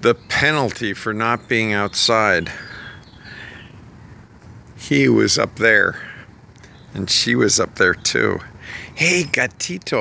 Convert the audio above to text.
the penalty for not being outside. He was up there, and she was up there too. Hey, gatito.